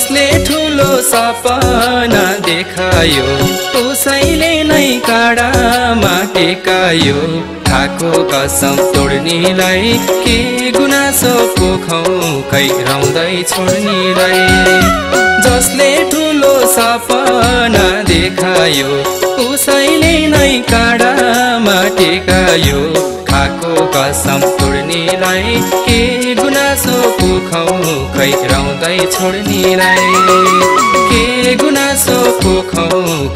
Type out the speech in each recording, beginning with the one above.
जसले ठुलो सपना देखायो उसैले नै काडामा टेकायो। खाएको कसम तोड्नेलाई के गुनासो पोखौ खै रौँदै छोड्नेलाई। जसले ठुलो सपना देखायो उसैले नै काडामा टेकायो खाएको कसम तोड्नेलाई के गुनासो पोखौ? खै रौँदै छोड्नेलाई के गुनासो पोखौ?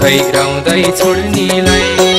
खै रौँदै छोड्नेलाई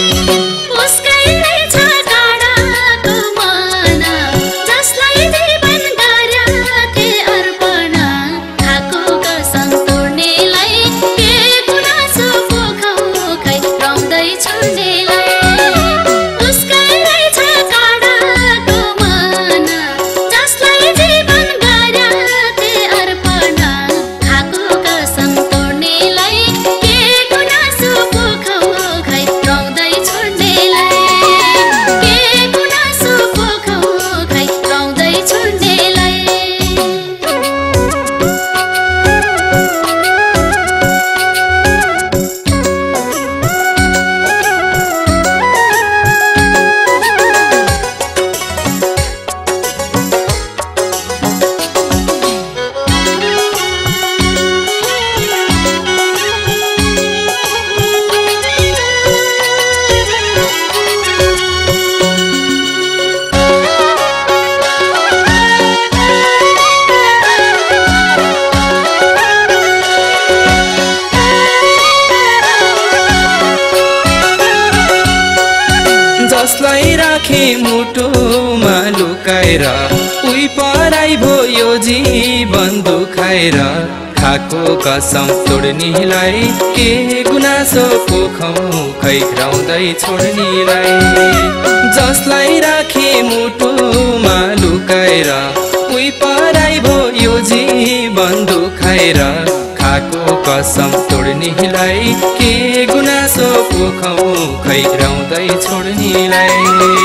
राखे मुटुमा लुकाएर उही पराई भयो जीवन दुखाएर। खाएको कसम तोड्नेलाई के गुनासो पोखौ खै छोड्नेलाई। जसलाई राखे मुटुमा लुकाएर उही पराई भयो जीवन दुखाएर। खाएको कसम तोड्नेलाई के गुनासो पोखौ खै रौँदै छोड्नेलाई।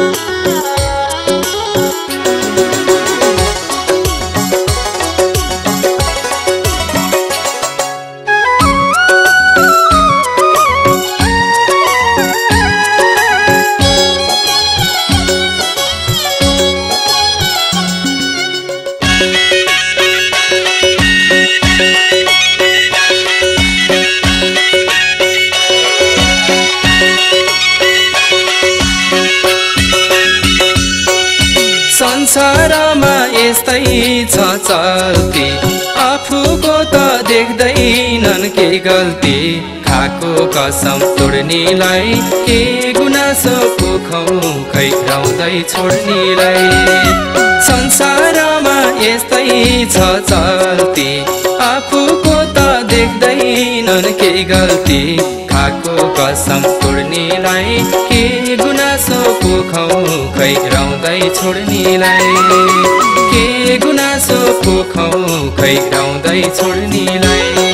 Thank you. संसारमा यस्तै छ चल्ती। आफूको त देख्दैनन् के गल्ती। खाएको कसम तोड्नेलाई के गुनासो पोखौ खै रौँदै छोड्नेलाई। संसारमा यस्तै छ चल्ती। आफूको त देख्दैनन् के गल्ती। खाएको कसम तोड्नेलाई के गुनासो पोखौ खै रौँदै छोड्नेलाई। के गुनासो पोखौ खै रौँदै छोड्नेलाई।